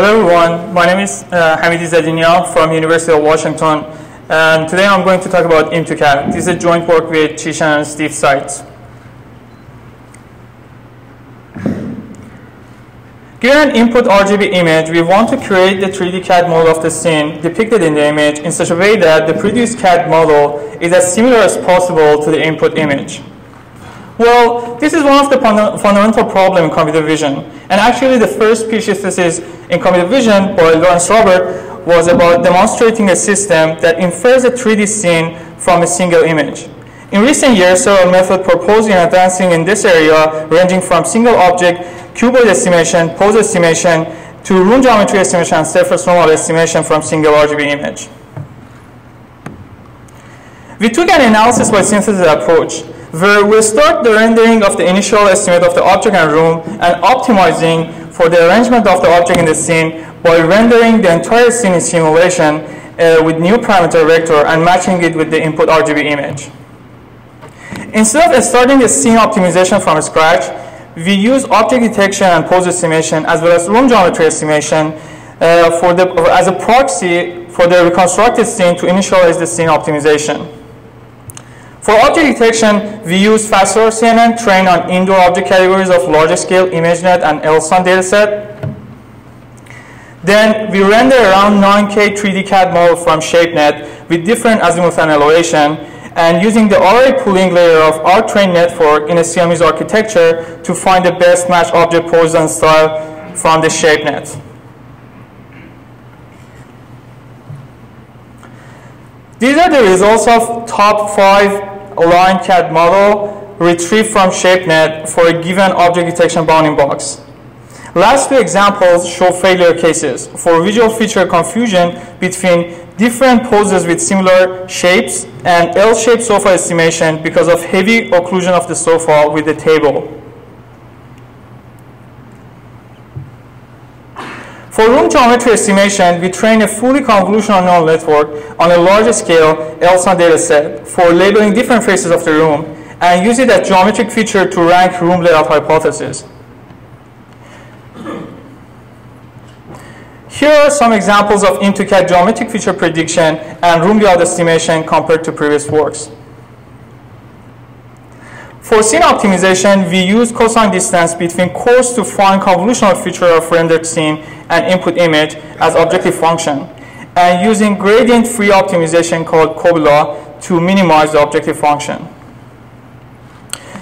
Hello everyone, my name is uh, Hamid Izadinia from University of Washington and today I'm going to talk about Im2CAD. This is a joint work with Qi Shan and Steve Seitz. Given an input RGB image, we want to create the 3D CAD model of the scene depicted in the image in such a way that the produced CAD model is as similar as possible to the input image. Well, this is one of the fundamental problems in computer vision. And actually the first PhD thesis in computer vision by Lawrence Robert was about demonstrating a system that infers a 3D scene from a single image. In recent years, several methods proposed in advancing in this area, ranging from single object, cuboid estimation, pose estimation, to room geometry estimation and surface normal estimation from single RGB image. We took an analysis by synthesis approach where we start the rendering of the initial estimate of the object and room and optimizing for the arrangement of the object in the scene by rendering the entire scene in simulation uh, with new parameter vector and matching it with the input RGB image. Instead of starting the scene optimization from scratch, we use object detection and pose estimation as well as room geometry estimation uh, for the, as a proxy for the reconstructed scene to initialize the scene optimization. For object detection, we use FastRCNN trained on indoor object categories of large scale ImageNet and LSUN dataset. Then we render around 9K 3D CAD model from ShapeNet with different azimuth and elevation and using the RoI pooling layer of our trained network in a Siamese architecture to find the best match object pose and style from the ShapeNet. These are the results of top five line CAD model retrieved from ShapeNet for a given object detection bounding box. Last two examples show failure cases for visual feature confusion between different poses with similar shapes and L-shaped sofa estimation because of heavy occlusion of the sofa with the table. For room geometry estimation, we train a fully convolutional neural network on a large scale LSUN dataset for labeling different faces of the room and use it as geometric feature to rank room layout hypotheses. Here are some examples of Im2CAD geometric feature prediction and room layout estimation compared to previous works. For scene optimization, we use cosine distance between coarse to fine convolutional feature of rendered scene and input image as objective function, and using gradient-free optimization called COBYLA to minimize the objective function.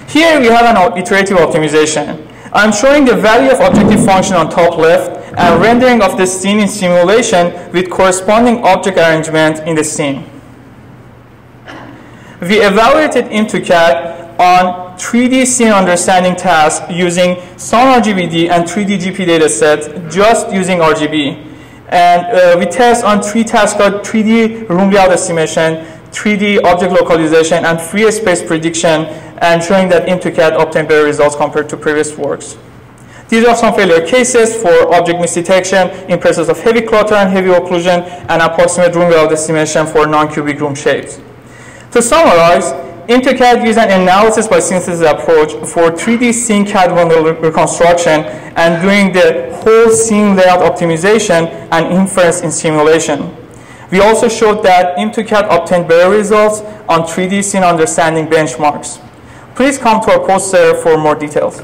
Here we have an iterative optimization. I'm showing the value of objective function on top left and rendering of the scene in simulation with corresponding object arrangement in the scene. We evaluated Im2CAD on 3D scene understanding tasks using SUN RGBD and 3D GP datasets just using RGB. And uh, we test on three tasks called 3D room layout estimation, 3D object localization, and free space prediction, and showing that Im2CAD obtained better results compared to previous works. These are some failure cases for object misdetection in presence of heavy clutter and heavy occlusion, and approximate room layout estimation for non-cubic room shapes. To summarize, Im2CAD uses an analysis by synthesis approach for 3D scene CAD model reconstruction and doing the whole scene layout optimization and inference in simulation. We also showed that Im2CAD obtained better results on 3D scene understanding benchmarks. Please come to our poster for more details.